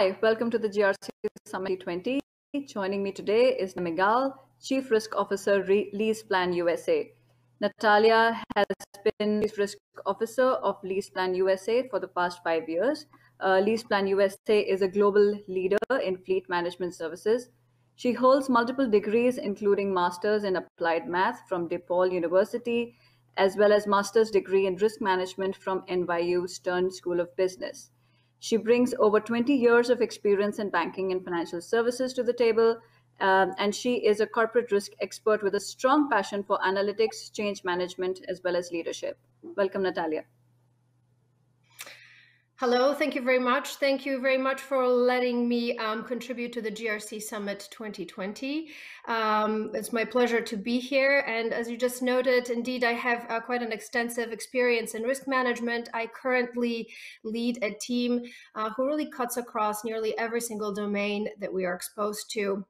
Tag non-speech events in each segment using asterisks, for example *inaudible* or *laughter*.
Hi, welcome to the GRC Summit 20. Joining me today is Migal, Chief Risk Officer, LeasePlan USA. Natalia has been Chief Risk Officer of LeasePlan USA for the past five years. Uh, LeasePlan USA is a global leader in fleet management services. She holds multiple degrees, including Masters in Applied Math from DePaul University, as well as Master's degree in Risk Management from NYU Stern School of Business. She brings over 20 years of experience in banking and financial services to the table, um, and she is a corporate risk expert with a strong passion for analytics, change management, as well as leadership. Welcome, Natalia. Hello, thank you very much. Thank you very much for letting me um, contribute to the GRC Summit 2020. Um, it's my pleasure to be here. And as you just noted, indeed, I have uh, quite an extensive experience in risk management. I currently lead a team uh, who really cuts across nearly every single domain that we are exposed to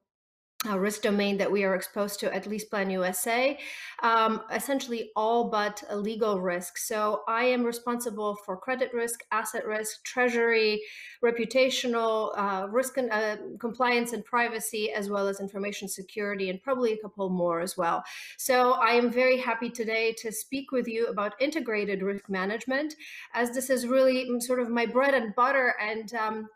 uh, risk domain that we are exposed to at LeasePlan USA, um, essentially all but a legal risk. So I am responsible for credit risk, asset risk, treasury, reputational uh, risk and uh, compliance and privacy, as well as information security, and probably a couple more as well. So I am very happy today to speak with you about integrated risk management, as this is really sort of my bread and butter and um,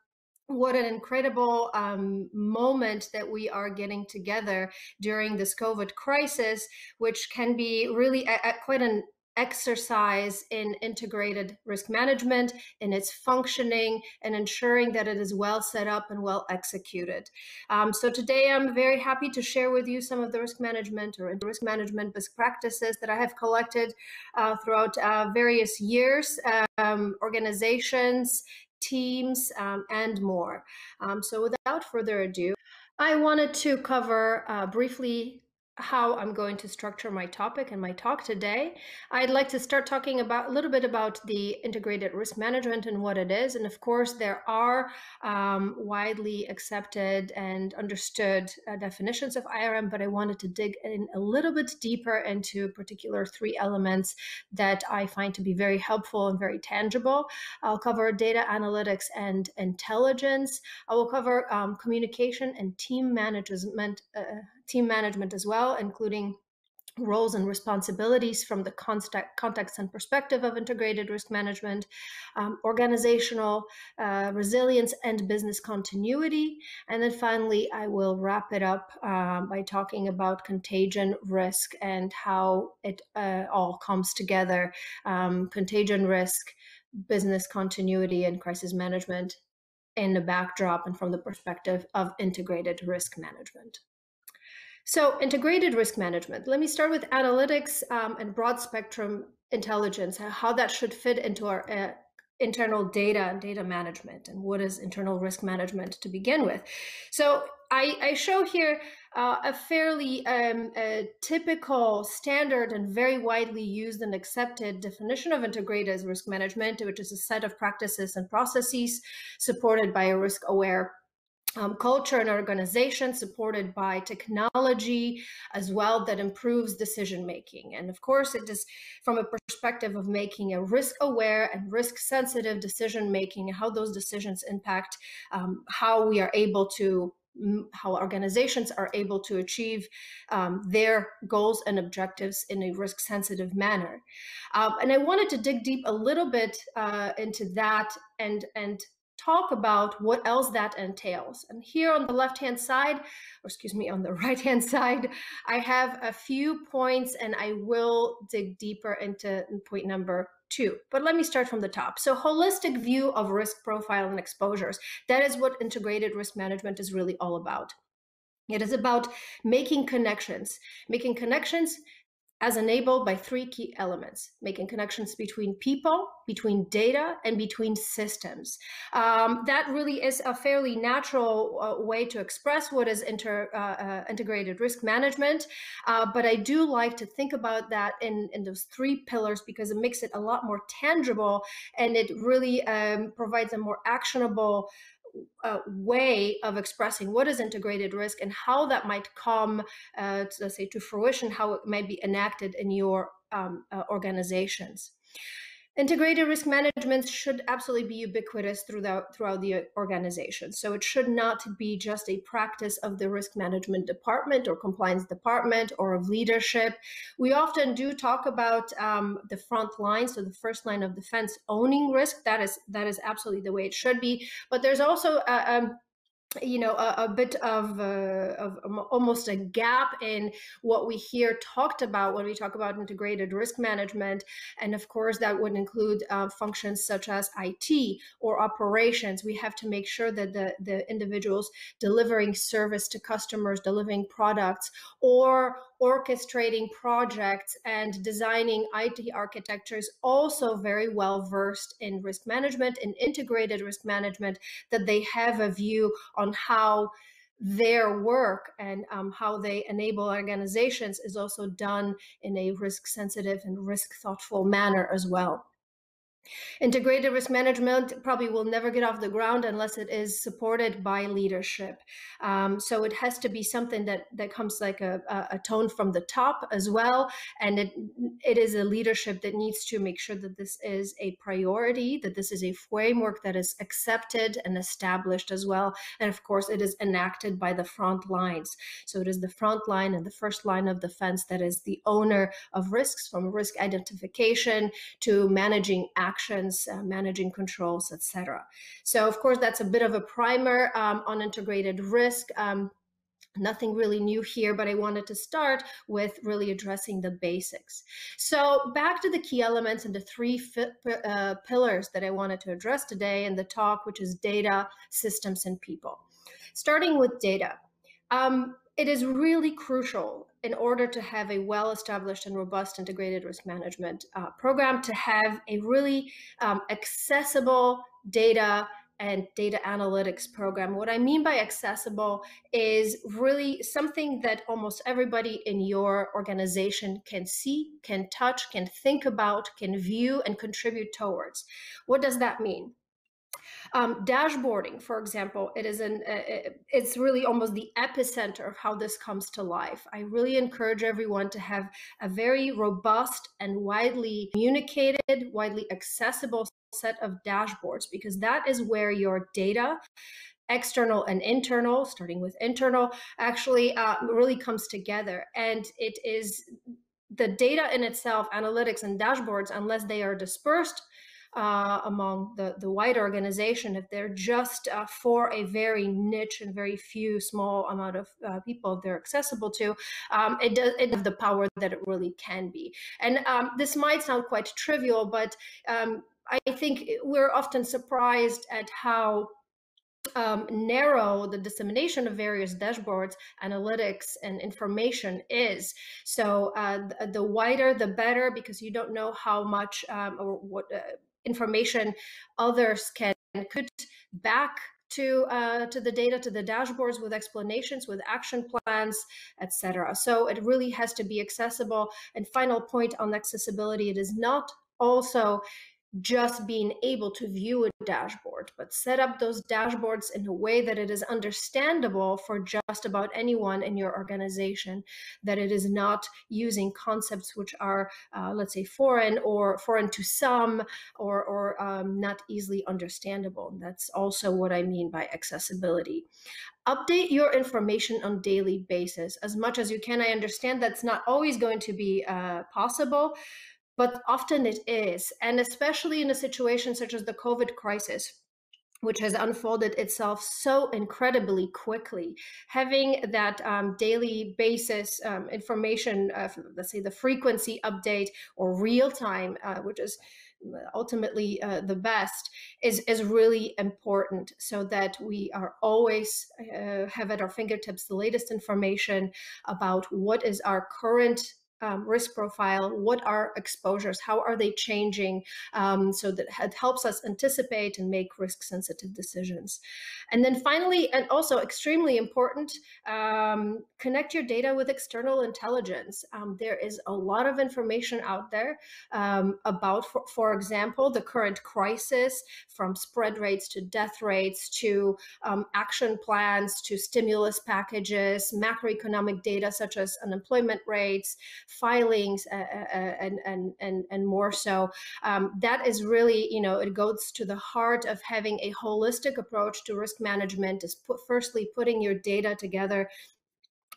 what an incredible um, moment that we are getting together during this COVID crisis, which can be really a, a quite an exercise in integrated risk management in its functioning and ensuring that it is well set up and well executed. Um, so today I'm very happy to share with you some of the risk management or risk management best practices that I have collected uh, throughout uh, various years, um, organizations, teams, um, and more. Um, so without further ado, I wanted to cover uh, briefly how I'm going to structure my topic and my talk today. I'd like to start talking about a little bit about the integrated risk management and what it is. And of course, there are um, widely accepted and understood uh, definitions of IRM, but I wanted to dig in a little bit deeper into particular three elements that I find to be very helpful and very tangible. I'll cover data analytics and intelligence. I will cover um, communication and team management. Uh, team management as well, including roles and responsibilities from the context and perspective of integrated risk management, um, organizational uh, resilience and business continuity. And then finally, I will wrap it up um, by talking about contagion risk and how it uh, all comes together. Um, contagion risk, business continuity, and crisis management in the backdrop and from the perspective of integrated risk management. So integrated risk management. Let me start with analytics um, and broad spectrum intelligence, how that should fit into our uh, internal data and data management and what is internal risk management to begin with. So I, I show here uh, a fairly um, a typical standard and very widely used and accepted definition of integrated risk management, which is a set of practices and processes supported by a risk aware um, culture and organization supported by technology as well that improves decision making. And of course, it is from a perspective of making a risk aware and risk sensitive decision making, how those decisions impact um, how we are able to how organizations are able to achieve um, their goals and objectives in a risk sensitive manner. Um, and I wanted to dig deep a little bit uh, into that and, and talk about what else that entails. And here on the left-hand side, or excuse me, on the *laughs* right-hand side, I have a few points and I will dig deeper into point number two. But let me start from the top. So holistic view of risk profile and exposures. That is what integrated risk management is really all about. It is about making connections, making connections as enabled by three key elements making connections between people, between data, and between systems. Um, that really is a fairly natural uh, way to express what is inter, uh, uh, integrated risk management. Uh, but I do like to think about that in, in those three pillars because it makes it a lot more tangible and it really um, provides a more actionable uh, way of expressing what is integrated risk and how that might come, uh, to, let's say, to fruition, how it might be enacted in your um, uh, organizations. Integrated risk management should absolutely be ubiquitous throughout, throughout the organization. So it should not be just a practice of the risk management department or compliance department or of leadership. We often do talk about um, the front line, so the first line of defense owning risk. That is that is absolutely the way it should be. But there's also uh, um, you know a, a bit of, uh, of almost a gap in what we hear talked about when we talk about integrated risk management. And of course that would include uh, functions such as IT or operations. We have to make sure that the, the individuals delivering service to customers delivering products or orchestrating projects and designing IT architectures also very well versed in risk management and integrated risk management that they have a view on how their work and um, how they enable organizations is also done in a risk sensitive and risk thoughtful manner as well. Integrated risk management probably will never get off the ground unless it is supported by leadership. Um, so it has to be something that that comes like a, a, tone from the top as well, and it it is a leadership that needs to make sure that this is a priority, that this is a framework that is accepted and established as well, and of course it is enacted by the front lines. So it is the front line and the first line of defense that is the owner of risks, from risk identification to managing action actions, uh, managing controls, etc. So of course, that's a bit of a primer um, on integrated risk. Um, nothing really new here, but I wanted to start with really addressing the basics. So back to the key elements and the three uh, pillars that I wanted to address today in the talk, which is data, systems, and people. Starting with data. Um, it is really crucial in order to have a well established and robust integrated risk management uh, program to have a really um, accessible data and data analytics program. What I mean by accessible is really something that almost everybody in your organization can see, can touch, can think about, can view, and contribute towards. What does that mean? Um, dashboarding, for example, it is an uh, it's really almost the epicenter of how this comes to life. I really encourage everyone to have a very robust and widely communicated, widely accessible set of dashboards because that is where your data external and internal starting with internal actually uh, really comes together and it is the data in itself analytics and dashboards unless they are dispersed uh, among the, the wide organization if they're just uh, for a very niche and very few small amount of uh, people they're accessible to um, it does it have the power that it really can be and um, this might sound quite trivial but um, i think we're often surprised at how um, narrow the dissemination of various dashboards, analytics, and information is. So uh, the, the, wider, the better, because you don't know how much um, or what uh, information others can put back to uh, to the data to the dashboards with explanations with action plans etc so it really has to be accessible. And final point on accessibility it is not also just being able to view a dashboard, but set up those dashboards in a way that it is understandable for just about anyone in your organization, that it is not using concepts which are, uh, let's say, foreign or foreign to some or, or um, not easily understandable. That's also what I mean by accessibility update your information on daily basis as much as you can i understand that's not always going to be uh, possible but often it is. And especially in a situation such as the COVID crisis, which has unfolded itself so incredibly quickly. Having that um, daily basis um, information, uh, let's say the frequency update or real time, uh, which is ultimately uh, the best, is is really important, so that we are always uh, have at our fingertips the latest information about what is our current um, risk profile, what are exposures, how are they changing, um, so that it helps us anticipate and make risk sensitive decisions. And then finally, and also extremely important, um, connect your data with external intelligence. Um, there is a lot of information out there um, about, for, for, example, the current crisis from spread rates to death rates to um, action plans to stimulus packages, macroeconomic data such as unemployment rates, filings uh, and, and, and, and more so. Um, that is really, you know, it goes to the heart of having a holistic approach to risk management is put, firstly putting your data together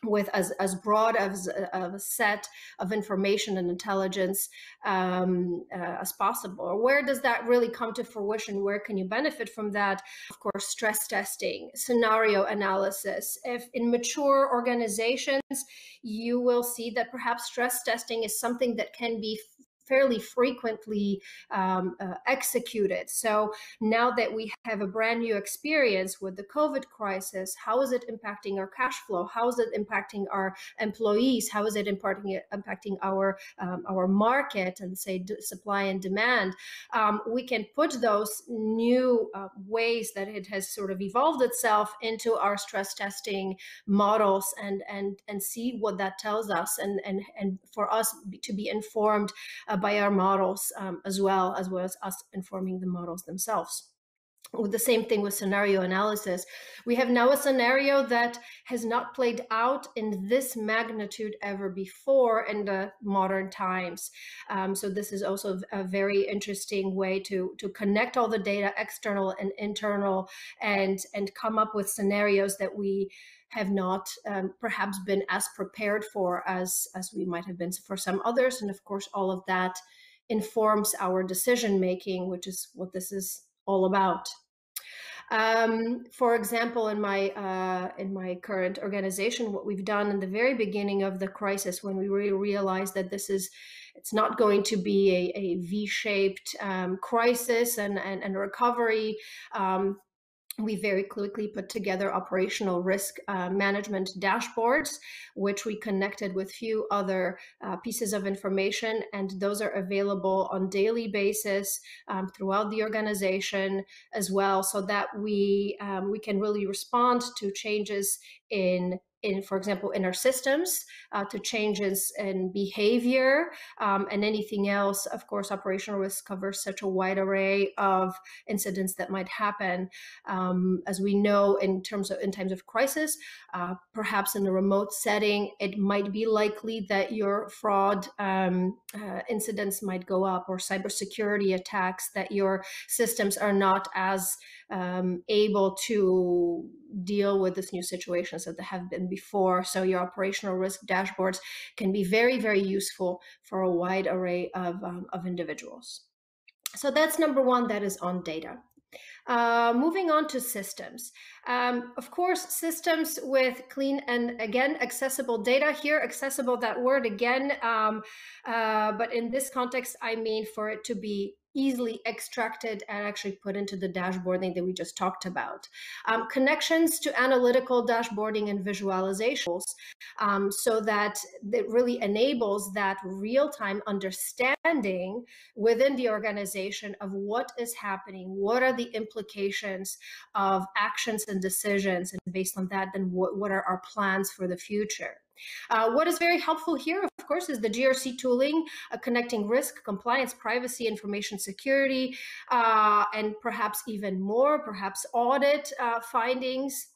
with as, as broad as of a set of information and intelligence um, uh, as possible. Where does that really come to fruition? Where can you benefit from that? Of course, stress testing, scenario analysis. If in mature organizations, you will see that perhaps stress testing is something that can be fairly frequently um, uh, executed. So now that we have a brand new experience with the COVID crisis, how is it impacting our cash flow? How is it impacting our employees? How is it impacting impacting our um, our market and say supply and demand? Um, we can put those new uh, ways that it has sort of evolved itself into our stress testing models and and and see what that tells us and and and for us to be informed by our models um, as well, as well as us informing the models themselves. With the same thing with scenario analysis, we have now a scenario that has not played out in this magnitude ever before in the modern times. Um, so this is also a very interesting way to to connect all the data, external and internal, and and come up with scenarios that we have not um, perhaps been as prepared for as as we might have been for some others and of course all of that informs our decision making which is what this is all about um, for example, in my uh, in my current organization, what we've done in the very beginning of the crisis, when we really realized that this is it's not going to be a, a V-shaped um, crisis and, and, and recovery. Um, we very quickly put together operational risk uh, management dashboards, which we connected with few other uh, pieces of information, and those are available on daily basis um, throughout the organization as well, so that we um, we can really respond to changes in in, for example, in our systems uh, to changes in behavior um, and anything else. Of course, operational risk covers such a wide array of incidents that might happen. Um, as we know, in terms of in times of crisis, uh, perhaps in a remote setting, it might be likely that your fraud um, uh, incidents might go up or cybersecurity attacks, that your systems are not as um, able to deal with this new situations that have been before. So your operational risk dashboards can be very, very useful for a wide array of, um, of individuals. So that's number one, that is on data. Uh, moving on to systems. Um, of course, systems with clean and again accessible data. Here, accessible, that word again. Um, uh, but in this context, I mean for it to be easily extracted and actually put into the dashboarding that we just talked about. Um, connections to analytical dashboarding and visualizations um, so that it really enables that real-time understanding within the organization of what is happening, what are the implications of actions and decisions, and based on that, then what, what are our plans for the future. Uh, what is very helpful here, of course, is the GRC tooling, uh, connecting risk, compliance, privacy, information security, uh, and perhaps even more, perhaps audit uh, findings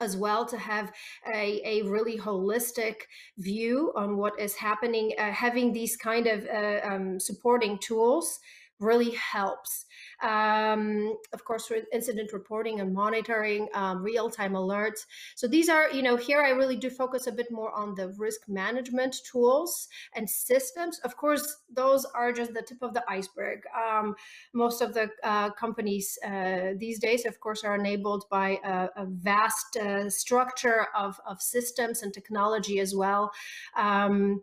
as well to have a, a really holistic view on what is happening. Uh, having these kind of um, supporting tools really helps um, of course, incident reporting and monitoring, um, real-time alerts. So these are, you know, here I really do focus a bit more on the risk management tools and systems. Of course, those are just the tip of the iceberg. Um, most of the uh, companies uh, these days, of course, are enabled by a, a vast uh, structure of, of systems and technology as well. Um,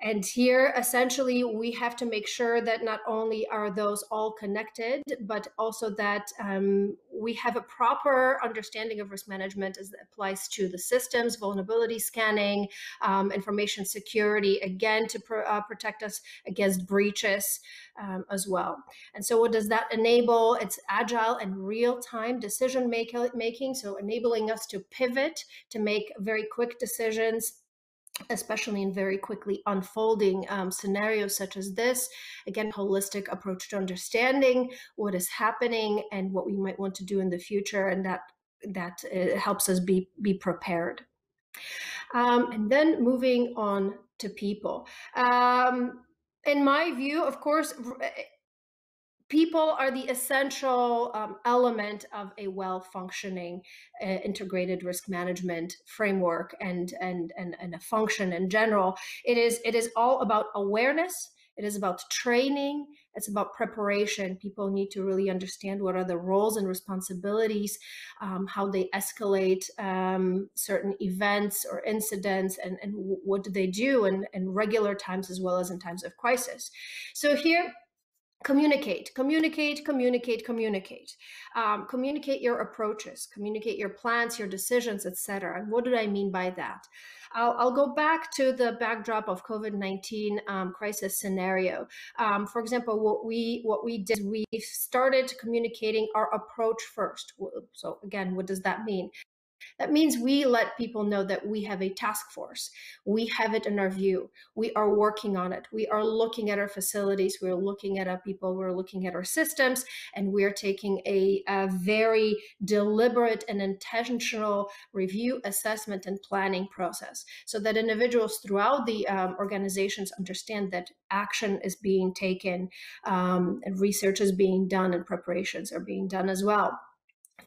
and here, essentially, we have to make sure that not only are those all connected, but also that um, we have a proper understanding of risk management as it applies to the systems, vulnerability scanning, um, information security, again, to uh, protect us against breaches um, as well. And so what does that enable? It's agile and real-time decision make making, so enabling us to pivot, to make very quick decisions especially in very quickly unfolding um, scenarios such as this. Again, holistic approach to understanding what is happening and what we might want to do in the future, and that that uh, helps us be be prepared. Um, and then moving on to people. Um, in my view, of course, people are the essential um, element of a well-functioning uh, integrated risk management framework and, and and and a function in general. It is it is all about awareness. It is about training. It's about preparation. People need to really understand what are the roles and responsibilities um, how they escalate um, certain events or incidents and, and what do they do in, in regular times as well as in times of crisis. So here communicate communicate communicate communicate. Um, communicate your approaches communicate your plans your decisions etc and what do i mean by that? I'll, I'll go back to the backdrop of covid-19 um, crisis scenario. Um, for example what we what we did we started communicating our approach first. So again what does that mean that means we let people know that we have a task force. We have it in our view. We are working on it. We are looking at our facilities. We're looking at our people. We're looking at our systems. And we're taking a, a very deliberate and intentional review, assessment, and planning process so that individuals throughout the um, organizations understand that action is being taken um, and research is being done and preparations are being done as well.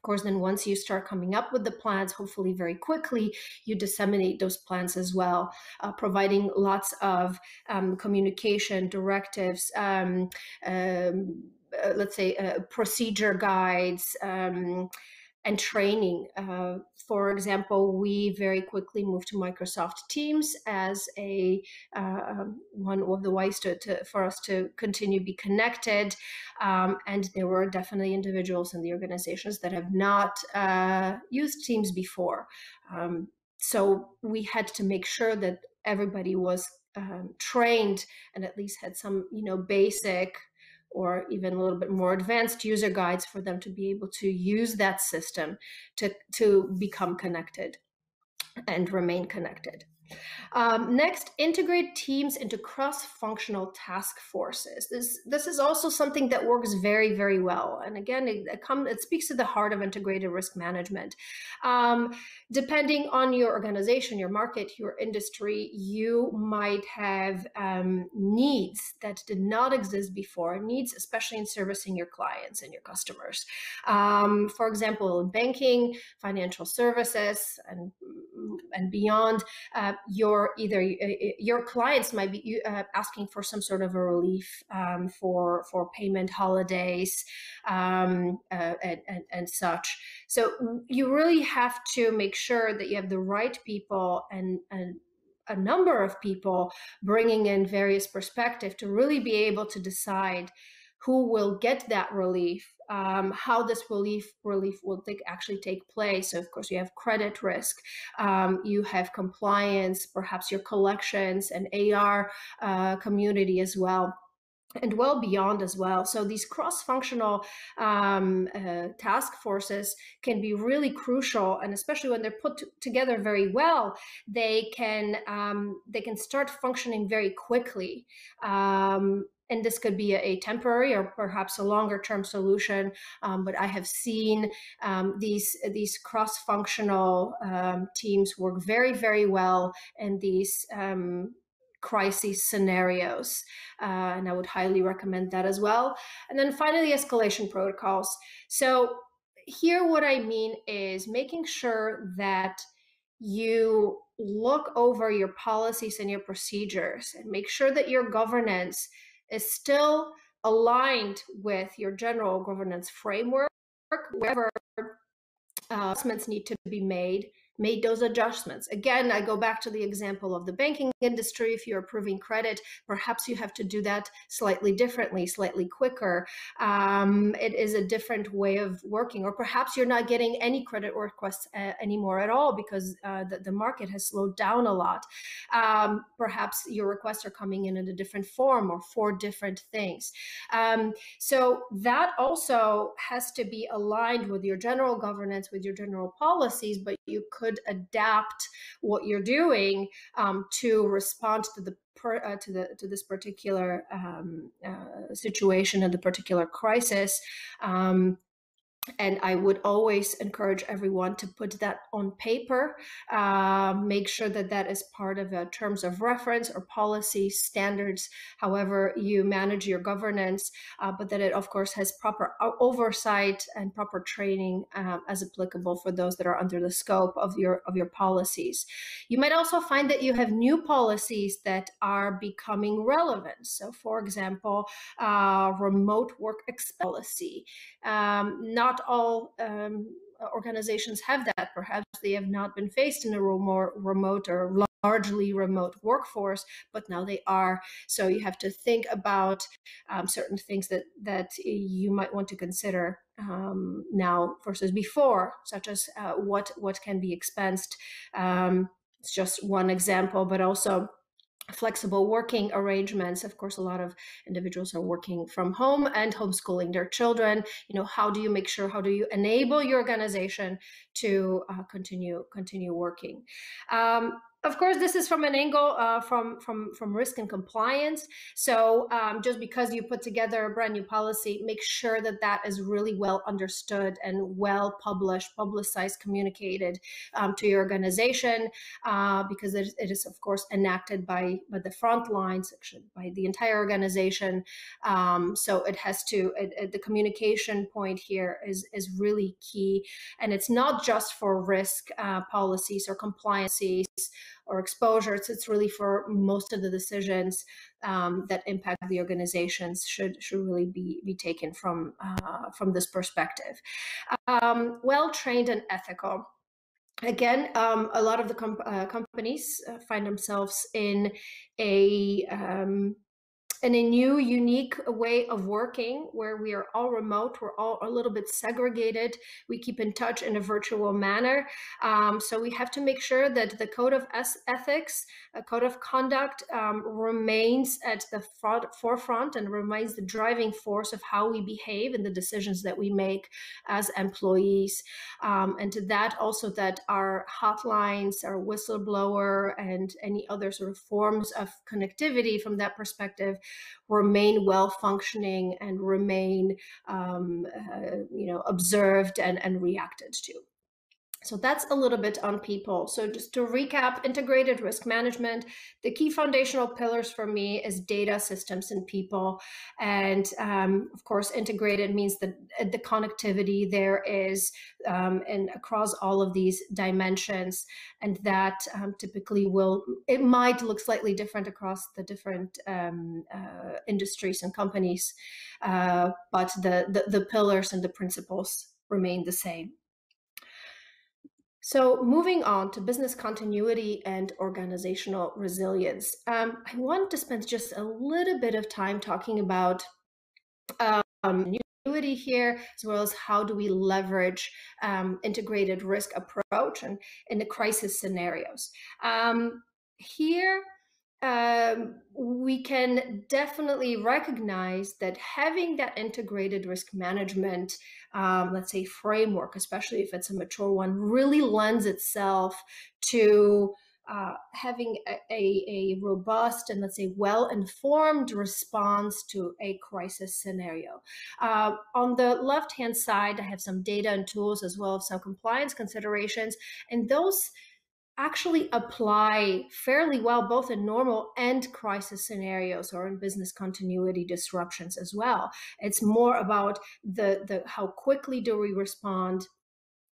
Of course, then once you start coming up with the plans, hopefully very quickly, you disseminate those plans as well, uh, providing lots of um, communication directives, um, um, uh, let's say uh, procedure guides, um, and training. Uh, for example, we very quickly moved to Microsoft Teams as a uh, one of the ways to, to, for us to continue be connected. Um, and there were definitely individuals in the organizations that have not uh, used Teams before. Um, so we had to make sure that everybody was um, trained and at least had some, you know, basic or even a little bit more advanced user guides for them to be able to use that system to, to become connected and remain connected. Um, next, integrate teams into cross-functional task forces. This this is also something that works very very well. And again, it, it, come, it speaks to the heart of integrated risk management. Um, depending on your organization, your market, your industry, you might have um, needs that did not exist before. Needs, especially in servicing your clients and your customers. Um, for example, banking, financial services, and and beyond. Uh, your either uh, your clients might be uh, asking for some sort of a relief um, for for payment holidays um, uh, and, and, and such. So you really have to make sure that you have the right people and and a number of people bringing in various perspective to really be able to decide who will get that relief, um, how this relief relief will take, actually take place. So of course, you have credit risk, um, you have compliance, perhaps your collections and AR uh, community as well and well beyond as well. So these cross-functional um, uh, task forces can be really crucial, and especially when they're put together very well, they can um, they can start functioning very quickly. Um, and this could be a, a temporary or perhaps a longer term solution. Um, but I have seen um, these these cross functional um, teams work very very well in these um, crisis scenarios. Uh, and I would highly recommend that as well. And then finally, escalation protocols. So here, what I mean is making sure that you look over your policies and your procedures and make sure that your governance is still aligned with your general governance framework, wherever uh, need to be made made those adjustments. Again, I go back to the example of the banking industry. If you're approving credit, perhaps you have to do that slightly differently, slightly quicker. Um, it is a different way of working, or perhaps you're not getting any credit requests uh, anymore at all because uh, the, the, market has slowed down a lot. Um, perhaps your requests are coming in in a different form or for different things. Um, so that also has to be aligned with your general governance, with your general policies, but you could adapt what you're doing um, to respond to the per, uh, to the to this particular um, uh, situation and the particular crisis. Um, and I would always encourage everyone to put that on paper. Uh, make sure that that is part of a terms of reference or policy standards, however you manage your governance, uh, but that it, of course, has proper oversight and proper training uh, as applicable for those that are under the scope of your of your policies. You might also find that you have new policies that are becoming relevant. So, for example, uh, remote work policy. Um, not all um, organizations have that. Perhaps they have not been faced in a remote, remote or largely remote workforce, but now they are. So you have to think about um, certain things that that you might want to consider um, now versus before, such as uh, what what can be expensed. Um, it's just one example, but also flexible working arrangements. Of course a lot of individuals are working from home and homeschooling their children. You know how do you make sure how do you enable your organization to uh, continue continue working? Um, of course, this is from an angle uh, from from from risk and compliance. So um, just because you put together a brand new policy, make sure that that is really well understood and well published, publicized, communicated um, to your organization, uh, because it, it is of course enacted by by the front lines, actually by the entire organization. Um, so it has to it, it, the communication point here is is really key, and it's not just for risk uh, policies or compliances or exposure. It's, it's really for most of the decisions um, that impact the organizations should should really be be taken from uh, from this perspective. Um, well trained and ethical again, um, a lot of the com uh, companies uh, find themselves in a um, in a new, unique way of working where we are all remote, we're all a little bit segregated. We keep in touch in a virtual manner. Um, so we have to make sure that the code of ethics, a code of conduct um, remains at the forefront and remains the driving force of how we behave and the decisions that we make as employees. Um, and to that also that our hotlines, our whistleblower and any other sort of forms of connectivity from that perspective remain well functioning and remain um, uh, you know observed and, and reacted to. So that's a little bit on people. So just to recap, integrated risk management, the key foundational pillars for me is data systems and people. And um, of course, integrated means that uh, the connectivity there is um, and across all of these dimensions. And that um, typically will, it might look slightly different across the different um, uh, industries and companies, uh, but the, the, the pillars and the principles remain the same. So, moving on to business continuity and organizational resilience, um, I want to spend just a little bit of time talking about um, continuity here, as well as how do we leverage um, integrated risk approach and in the crisis scenarios. Um, here, um, we can definitely recognize that having that integrated risk management, um, let's say, framework, especially if it's a mature one, really lends itself to uh, having a, a, a, robust and let's say well-informed response to a crisis scenario. Uh, on the left-hand side, I have some data and tools as well as some compliance considerations, and those actually apply fairly well both in normal and crisis scenarios or in business continuity disruptions as well. It's more about the the how quickly do we respond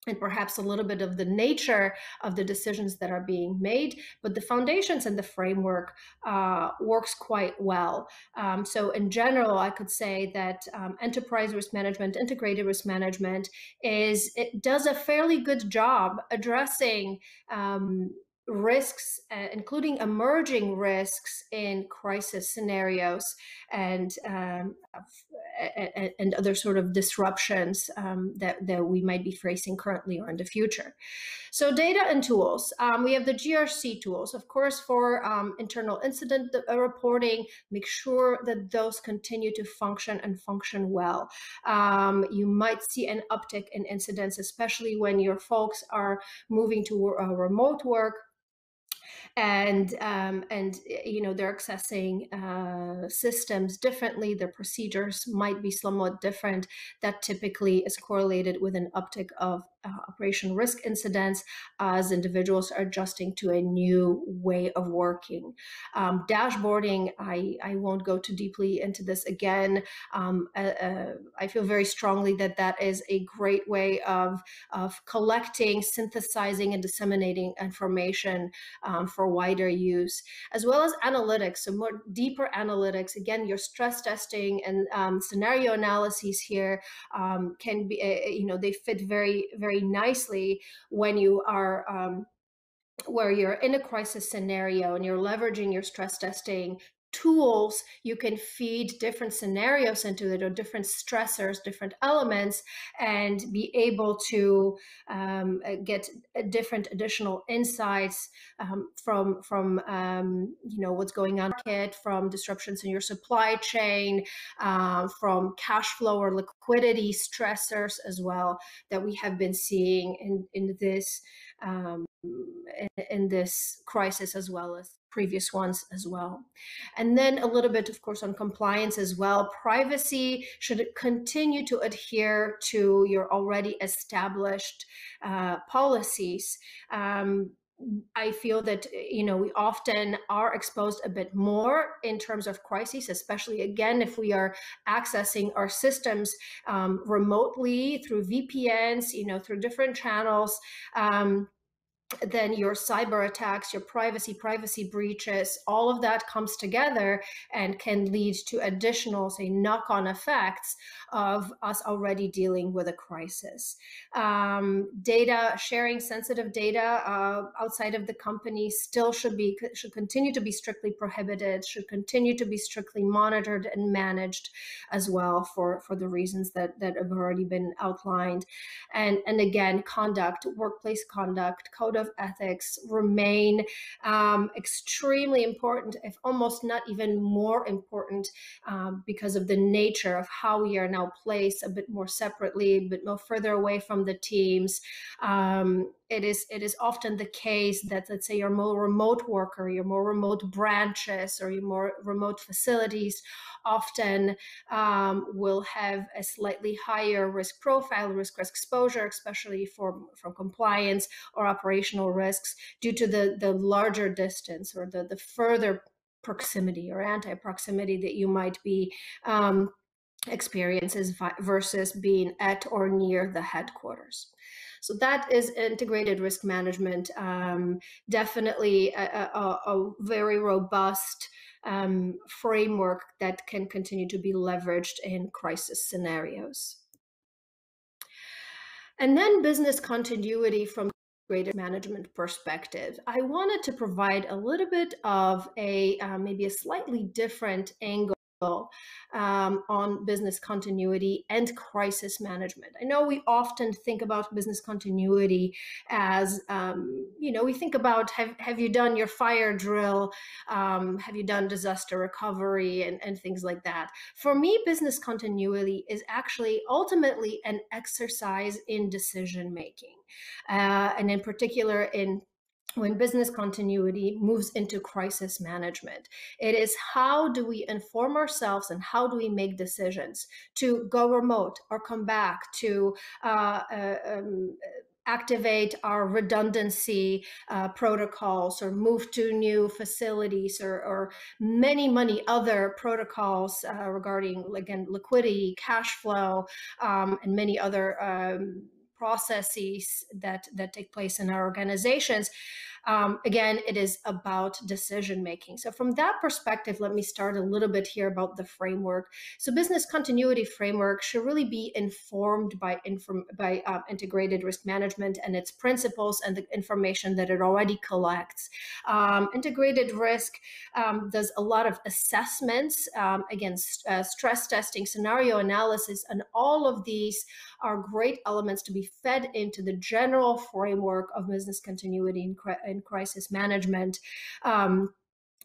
and perhaps a little bit of the nature of the decisions that are being made but the foundations and the framework uh, works quite well. Um, so in general i could say that um, enterprise risk management integrated risk management is it does a fairly good job addressing um, risks, uh, including emerging risks in crisis scenarios and um, and, other sort of disruptions um, that, that we might be facing currently or in the future. So data and tools. Um, we have the GRC tools, of course, for um, internal incident uh, reporting, make sure that those continue to function and function well. Um, you might see an uptick in incidents, especially when your folks are moving to uh, remote work and um, and you know they're accessing uh, systems differently. Their procedures might be somewhat different. That typically is correlated with an uptick of uh, operation risk incidents as individuals are adjusting to a new way of working. Um, dashboarding, I, I won't go too deeply into this again. Um, uh, uh, I feel very strongly that that is a great way of, of collecting, synthesizing, and disseminating information um, for wider use, as well as analytics, so more deeper analytics. Again, your stress testing and um, scenario analyses here um, can be, uh, you know, they fit very, very very nicely when you are um, where you're in a crisis scenario and you're leveraging your stress testing tools you can feed different scenarios into it or different stressors different elements and be able to um, uh, get different additional insights um, from from um, you know what's going on kit from disruptions in your supply chain uh, from cash flow or liquidity stressors as well that we have been seeing in in this um, in, this crisis as well as previous ones as well. And then a little bit, of course, on compliance as well. Privacy should continue to adhere to your already established uh, policies. Um, I feel that you know we often are exposed a bit more in terms of crises, especially again if we are accessing our systems um, remotely through VPNs, you know, through different channels. Um, then your cyber attacks, your privacy, privacy breaches, all of that comes together and can lead to additional, say, knock on effects of us already dealing with a crisis. Um, data sharing sensitive data uh, outside of the company still should be should continue to be strictly prohibited, should continue to be strictly monitored and managed as well for, for the reasons that, that have already been outlined. And, and again, conduct, workplace conduct, code of ethics remain um, extremely important, if almost not even more important, um, because of the nature of how we are now placed a bit more separately, a bit more further away from the teams. Um, it is it is often the case that let's say you're more remote worker, your more remote branches or your more remote facilities often um, will have a slightly higher risk profile, risk risk exposure, especially for from compliance or operational risks due to the the larger distance or the the further proximity or anti-proximity that you might be um, experiences versus being at or near the headquarters. So that is integrated risk management. Um, definitely a, a, a, very robust um, framework that can continue to be leveraged in crisis scenarios. And then business continuity from greater management perspective. I wanted to provide a little bit of a uh, maybe a slightly different angle um, on business continuity and crisis management. I know we often think about business continuity as, um, you know, we think about have, have you done your fire drill? Um, have you done disaster recovery and, and things like that? For me, business continuity is actually ultimately an exercise in decision making. Uh, and in particular in when business continuity moves into crisis management. It is how do we inform ourselves and how do we make decisions to go remote or come back to uh, uh, um, activate our redundancy uh, protocols or move to new facilities or, or many, many other protocols uh, regarding, again, liquidity, cash flow, um, and many other um, processes that that take place in our organizations um, again, it is about decision making. So, from that perspective, let me start a little bit here about the framework. So, business continuity framework should really be informed by inform by uh, integrated risk management and its principles and the information that it already collects. Um, integrated risk um, does a lot of assessments um, against uh, stress testing, scenario analysis, and all of these are great elements to be fed into the general framework of business continuity and, and crisis management. Um,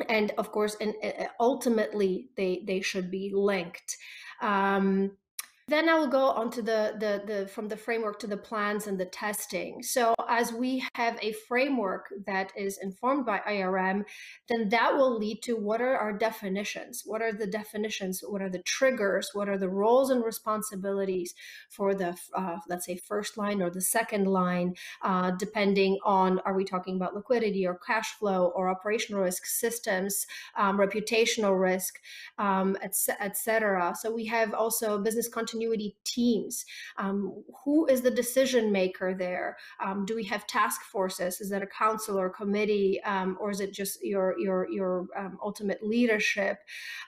and of course, and uh, ultimately, they, they should be linked. Um, Then I will go on to the, the, the from the framework to the plans and the testing. So as we have a framework that is informed by IRM, then that will lead to what are our definitions? What are the definitions? What are the triggers? What are the roles and responsibilities for the, uh, let's say, first line or the second line, uh, depending on, are we talking about liquidity or cash flow or operational risk systems, um, reputational risk, um, etc. Et so we have also business continuity continuity teams? Um, who is the decision maker there? Um, do we have task forces? Is that a council or committee, um, or is it just your your your um, ultimate leadership?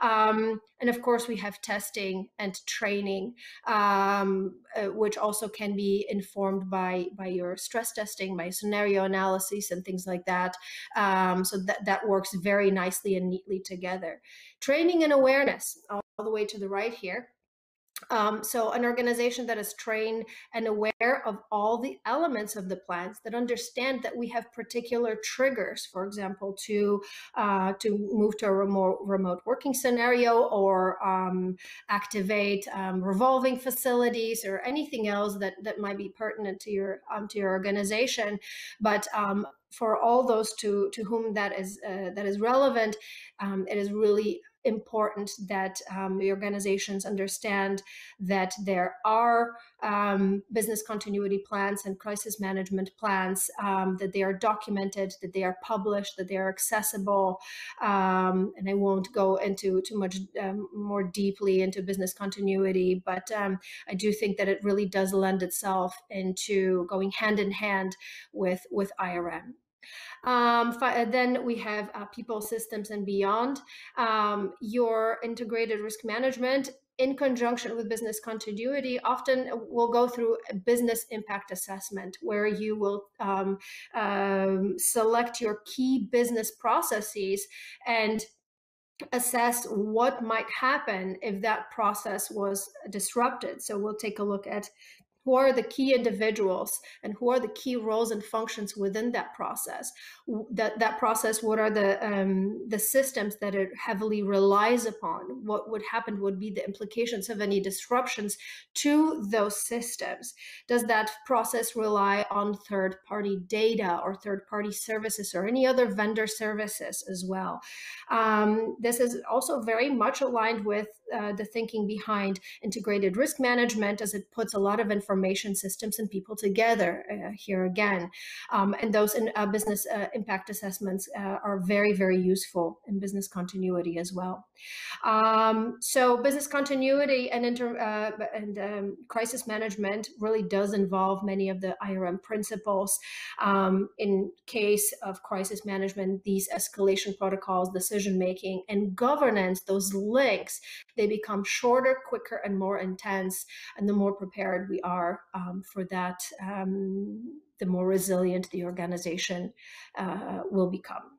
Um, and of course, we have testing and training, um, uh, which also can be informed by by your stress testing, by scenario analysis, and things like that. so that that works very nicely and neatly together. Training and awareness, all the way to the right here. Um, so an organization that is trained and aware of all the elements of the plans that understand that we have particular triggers, for example, to uh, to move to a remote remote working scenario or um, activate um, revolving facilities or anything else that that might be pertinent to your um, to your organization. But um, for all those to to whom that is uh, that is relevant, um, it is really important that um, the organizations understand that there are um, business continuity plans and crisis management plans, um, that they are documented, that they are published, that they are accessible. Um, and I won't go into too much um, more deeply into business continuity, but um, I do think that it really does lend itself into going hand in hand with, with IRM. Um, uh, then we have uh, people, systems, and beyond. Um, your integrated risk management in conjunction with business continuity often will go through a business impact assessment where you will um, um, select your key business processes and assess what might happen if that process was disrupted. So we'll take a look at who are the key individuals and who are the key roles and functions within that process. That that process what are the um, the systems that it heavily relies upon? What would happen would be the implications of any disruptions to those systems. Does that process rely on third party data or third party services or any other vendor services as well? Um, this is also very much aligned with uh, the thinking behind integrated risk management as it puts a lot of information systems and people together uh, here again. Um, and those in, uh, business uh, impact assessments uh, are very, very useful in business continuity as well. Um, so business continuity and, inter, uh, and um, crisis management really does involve many of the IRM principles. Um, in case of crisis management, these escalation protocols, decision making, and governance, those links they become shorter, quicker, and more intense. And the more prepared we are um, for that, um, the more resilient the organization uh, will become.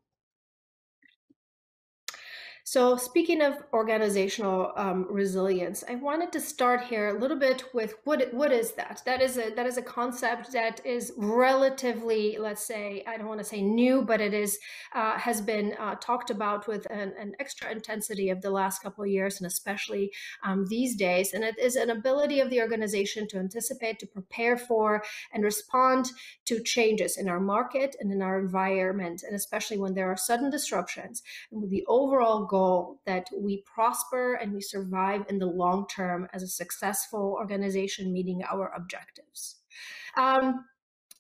So speaking of organizational um, resilience, I wanted to start here a little bit with what what is that? That is a that is a concept that is relatively, let's say, I don't want to say new, but it is uh, has been uh, talked about with an, an, extra intensity of the last couple of years, and especially um, these days. And it is an ability of the organization to anticipate, to prepare for, and respond to changes in our market and in our environment, and especially when there are sudden disruptions. And with the overall goal goal that we prosper and we survive in the long term as a successful organization meeting our objectives. Um,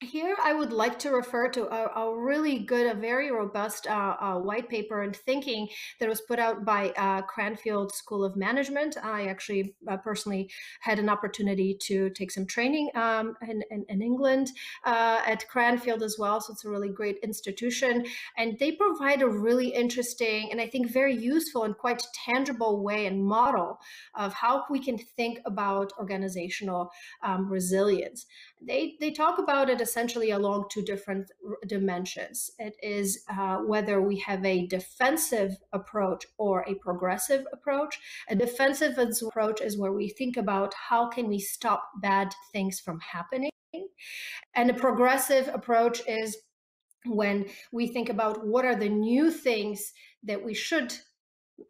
here, I would like to refer to a, a really good, a very robust uh, uh, white paper and thinking that was put out by uh, Cranfield School of Management. I actually uh, personally had an opportunity to take some training um, in, in, in, England uh, at Cranfield as well. So it's a really great institution. And they provide a really interesting and I think very useful and quite tangible way and model of how we can think about organizational um, resilience. They, they talk about it essentially along two different dimensions. It is uh, whether we have a defensive approach or a progressive approach. A defensive approach is where we think about how can we stop bad things from happening. And a progressive approach is when we think about what are the new things that we should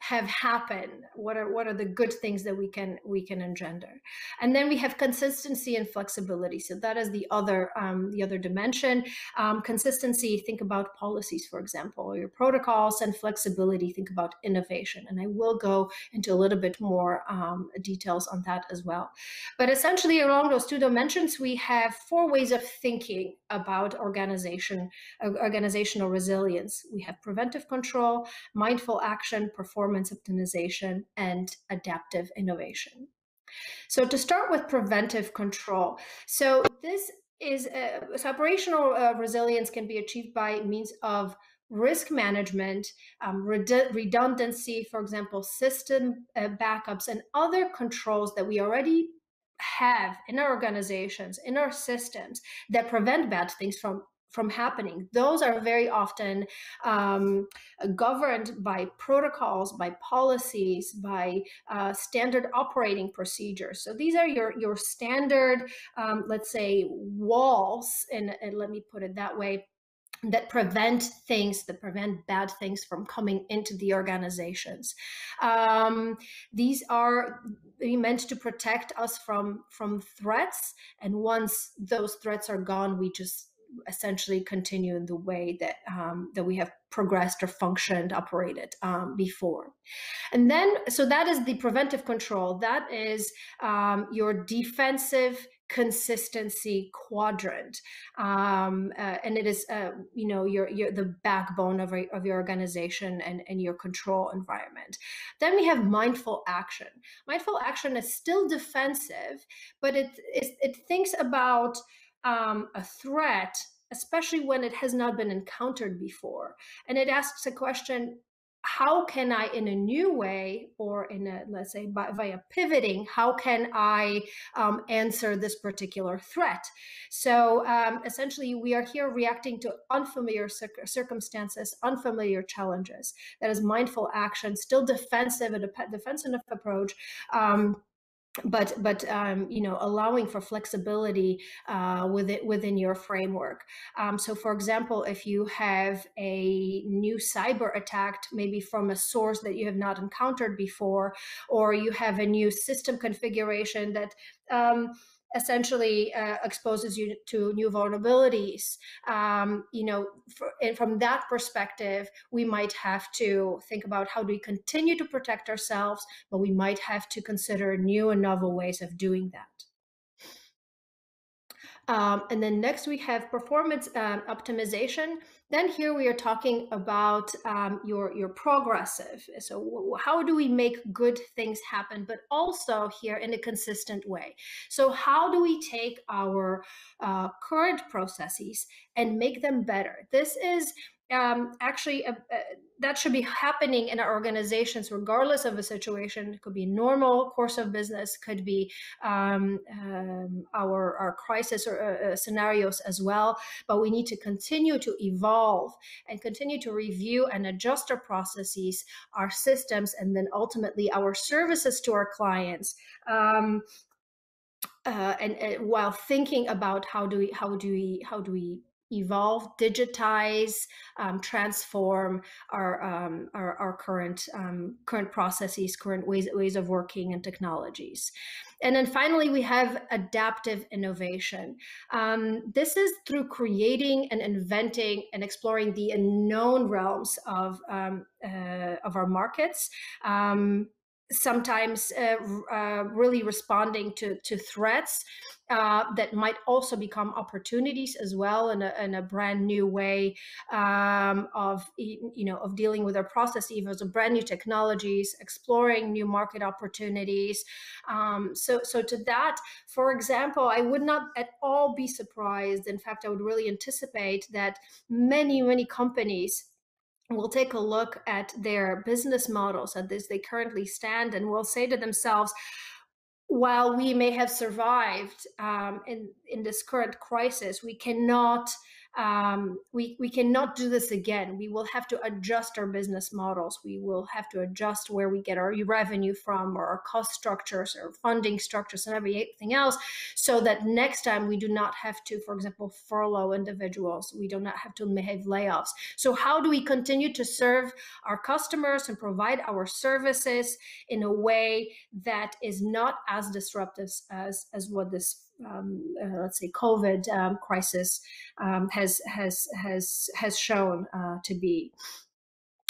have happen what are what are the good things that we can we can engender. And then we have consistency and flexibility. So that is the other um, the other dimension. Um, consistency think about policies for example or your protocols and flexibility think about innovation. And i will go into a little bit more um, details on that as well. But essentially along those two dimensions we have four ways of thinking about organization uh, organizational resilience. We have preventive control mindful action performance optimization, and adaptive innovation. So to start with preventive control. So this is uh, so operational uh, resilience can be achieved by means of risk management, um, redundancy, for example, system uh, backups, and other controls that we already have in our organizations, in our systems that prevent bad things from from happening. Those are very often um, governed by protocols, by policies, by uh, standard operating procedures. So these are your your standard, um, let's say, walls, and, and let me put it that way that prevent things that prevent bad things from coming into the organizations um, these are meant to protect us from from threats and once those threats are gone we just essentially continue in the way that um, that we have progressed or functioned operated um, before. And then so that is the preventive control. That is um, your defensive consistency quadrant. Um, uh, and it is uh, you know your, your the backbone of, of your organization and, and your control environment. Then we have mindful action. Mindful action is still defensive but it it, it thinks about um, a threat, especially when it has not been encountered before. And it asks a question how can I, in a new way, or in a, let's say, by, via pivoting, how can I um, answer this particular threat? So um, essentially, we are here reacting to unfamiliar circumstances, unfamiliar challenges. That is mindful action, still defensive, and a defensive approach. Um, but but um, you know allowing for flexibility uh, within within your framework. Um, so, for example, if you have a new cyber attack, maybe from a source that you have not encountered before, or you have a new system configuration that um, essentially uh, exposes you to new vulnerabilities. Um, you know, for, and from that perspective, we might have to think about how do we continue to protect ourselves, but we might have to consider new and novel ways of doing that. Um, and then next we have performance um, optimization. Then here we are talking about um, your, your progressive. So how do we make good things happen, but also here in a consistent way? So how do we take our uh, current processes and make them better? This is um, actually a, a, that should be happening in our organizations regardless of the situation. It could be normal course of business could be um, um, our, our crisis or uh, uh, scenarios as well. But we need to continue to evolve and continue to review and adjust our processes our systems and then ultimately our services to our clients um, uh, and, and, while thinking about how do we how do we how do we evolve, digitize, um, transform our, um, our, our current um, current processes, current ways ways of working, and technologies. And then finally, we have adaptive innovation. Um, this is through creating and inventing and exploring the unknown realms of um, uh, of our markets um, sometimes uh, uh, really responding to, to threats uh, that might also become opportunities as well in a, in a brand new way um, of you know of dealing with our process even of brand new technologies exploring new market opportunities. Um, so so to that for example i would not at all be surprised. In fact i would really anticipate that many many companies will take a look at their business models at this they currently stand and will say to themselves, while we may have survived um, in, in this current crisis, we cannot um, we, we cannot do this again. We will have to adjust our business models. We will have to adjust where we get our revenue from or our cost structures or funding structures and everything else so that next time we do not have to, for example, furlough individuals. We do not have to have layoffs. So how do we continue to serve our customers and provide our services in a way that is not as disruptive as, as what this um, uh, let's say COVID um, crisis um, has has has has shown uh, to be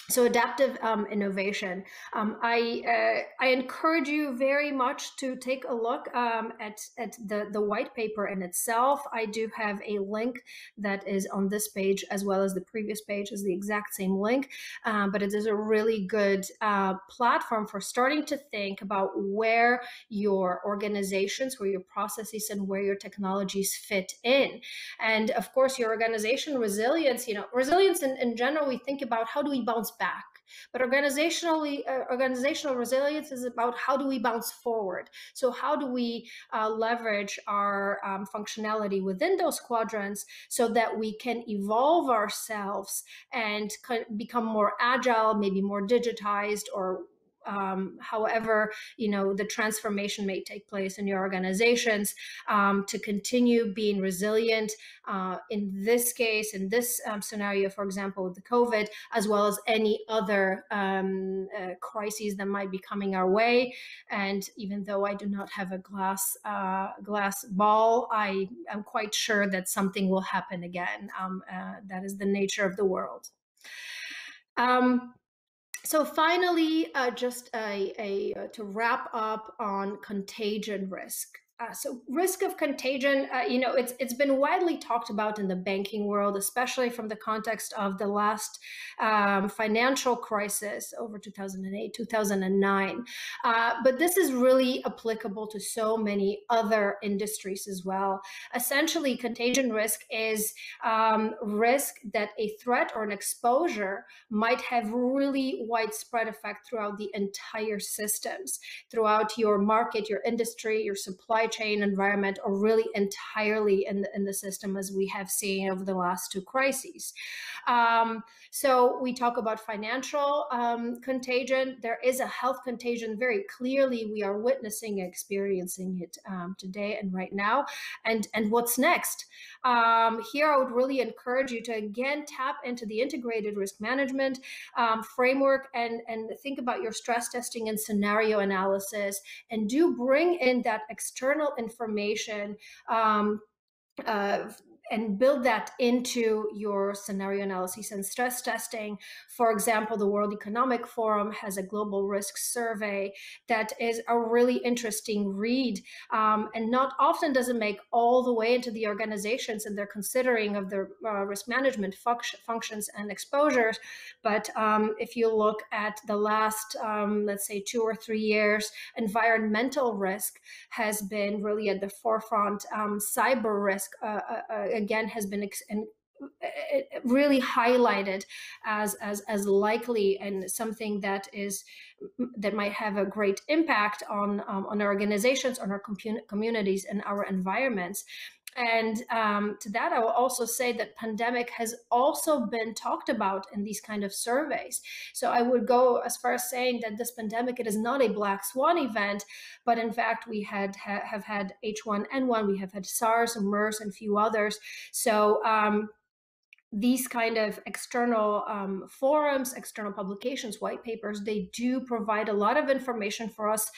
so adaptive um, innovation. Um, i uh, i encourage you very much to take a look um, at at the the white paper in itself. I do have a link that is on this page as well as the previous page is the exact same link uh, but it is a really good uh, platform for starting to think about where your organizations where your processes and where your technologies fit in. And of course your organization resilience you know resilience in, in general we think about how do we bounce back. But organizationally, uh, organizational resilience is about how do we bounce forward. So how do we uh, leverage our um, functionality within those quadrants so that we can evolve ourselves and become more agile, maybe more digitized, or um, however you know the transformation may take place in your organizations um, to continue being resilient uh, in this case in this um, scenario for example with the covid as well as any other um, uh, crises that might be coming our way. And even though i do not have a glass uh, glass ball i am quite sure that something will happen again. Um, uh, that is the nature of the world. Um, so finally, uh, just a, a, uh, to wrap up on contagion risk. Uh, so risk of contagion, uh, you know, it's it's been widely talked about in the banking world, especially from the context of the last um, financial crisis over 2008, 2009. Uh, but this is really applicable to so many other industries as well. Essentially, contagion risk is um, risk that a threat or an exposure might have really widespread effect throughout the entire systems, throughout your market, your industry, your supply chain environment or really entirely in the, in the system as we have seen over the last two crises. Um, so we talk about financial um, contagion. There is a health contagion very clearly. We are witnessing, experiencing it um, today and right now. And, and what's next? Um, here, I would really encourage you to again tap into the integrated risk management um, framework and, and think about your stress testing and scenario analysis and do bring in that external information um, uh, and build that into your scenario analysis and stress testing. For example, the World Economic Forum has a global risk survey that is a really interesting read um, and not often does it make all the way into the organizations and they're considering of their uh, risk management func- functions and exposures. But um, if you look at the last, um, let's say, two or three years, environmental risk has been really at the forefront. Um, cyber risk, uh, uh, uh again has been ex- and eh, eh, eh, really highlighted as, as as likely and something that is that might have a great impact on um, on our organizations on our communities and our environments and um, to that, I will also say that pandemic has also been talked about in these kind of surveys. So I would go as far as saying that this pandemic, it is not a black swan event, but in fact, we had ha- have had H1N1, we have had SARS and MERS and a few others. So um, these kind of external um, forums, external publications, white papers, they do provide a lot of information for us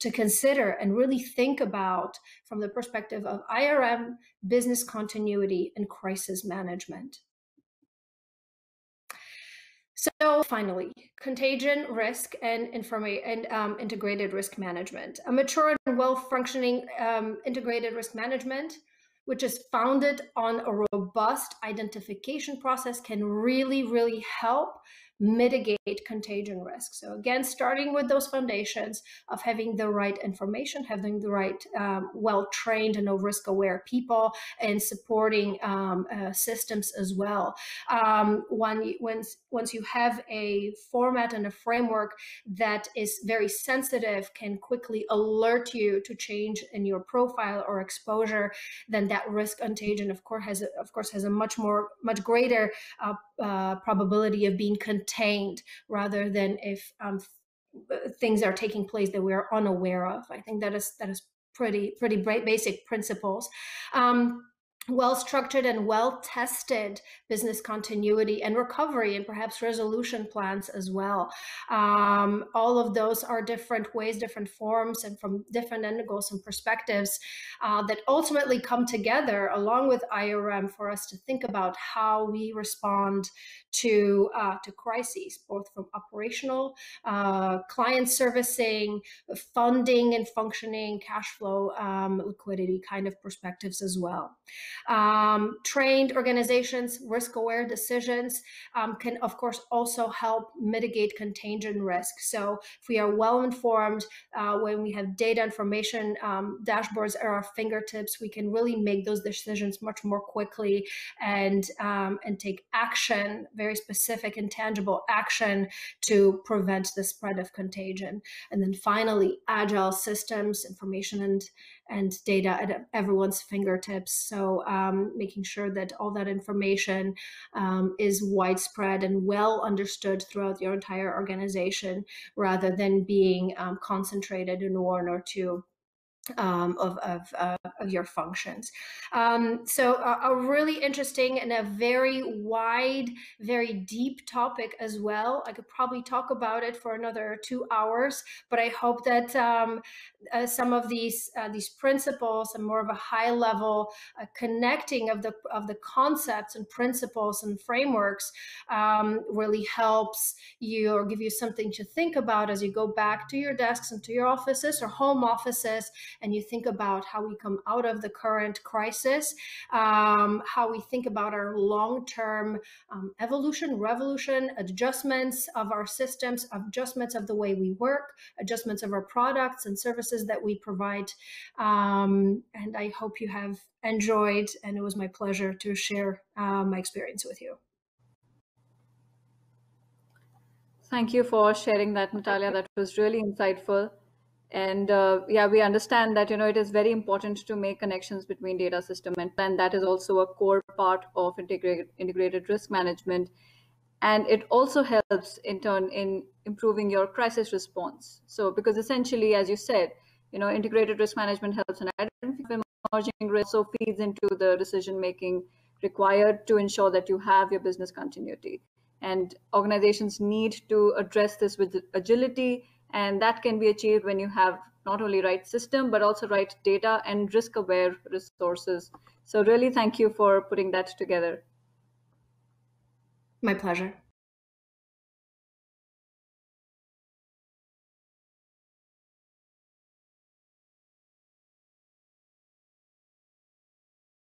to consider and really think about from the perspective of IRM, business continuity, and crisis management. So finally, contagion risk and, and um, integrated risk management. A mature and well-functioning um, integrated risk management, which is founded on a robust identification process, can really, really help mitigate contagion risk. So again, starting with those foundations of having the right information, having the right um, well-trained and risk-aware people, and supporting um, uh, systems as well. Um, when, once, once you have a format and a framework that is very sensitive, can quickly alert you to change in your profile or exposure, then that risk contagion, of course, has of course has a much more much greater uh, uh, probability of being rather than if um, things are taking place that we're unaware of. I think that is that is pretty pretty basic principles. Um, well structured and well tested business continuity and recovery and perhaps resolution plans as well. Um, all of those are different ways, different forms, and from different angles and perspectives uh, that ultimately come together along with IRM for us to think about how we respond to uh, to crises, both from operational, uh, client servicing, funding and functioning, cash flow, um, liquidity kind of perspectives as well. Um, trained organizations, risk-aware decisions um, can, of course, also help mitigate contagion risk. So if we are well informed, uh, when we have data information, um, dashboards at our fingertips, we can really make those decisions much more quickly and um, and take action very specific and tangible action to prevent the spread of contagion. And then finally, agile systems, information and and data at everyone's fingertips. So um, making sure that all that information um, is widespread and well understood throughout your entire organization rather than being um, concentrated in one or two um, of, of, uh, of, your functions. Um, so a, a, really interesting and a very wide, very deep topic as well. I could probably talk about it for another two hours, but I hope that um, uh, some of these uh, these principles and more of a high level uh, connecting of the of the concepts and principles and frameworks um, really helps you or give you something to think about as you go back to your desks and to your offices or home offices and you think about how we come out of the current crisis, um, how we think about our long-term um, evolution, revolution, adjustments of our systems, adjustments of the way we work, adjustments of our products and services that we provide. Um, and I hope you have enjoyed, and it was my pleasure to share uh, my experience with you. Thank you for sharing that, Natalia. That was really insightful and uh, yeah we understand that you know it is very important to make connections between data system and that is also a core part of integrated integrated risk management. And it also helps in turn in improving your crisis response. So because essentially as you said you know integrated risk management helps in identifying emerging risks so feeds into the decision making required to ensure that you have your business continuity. And organizations need to address this with agility and that can be achieved when you have not only right system, but also right data and risk aware resources. So really thank you for putting that together. My pleasure.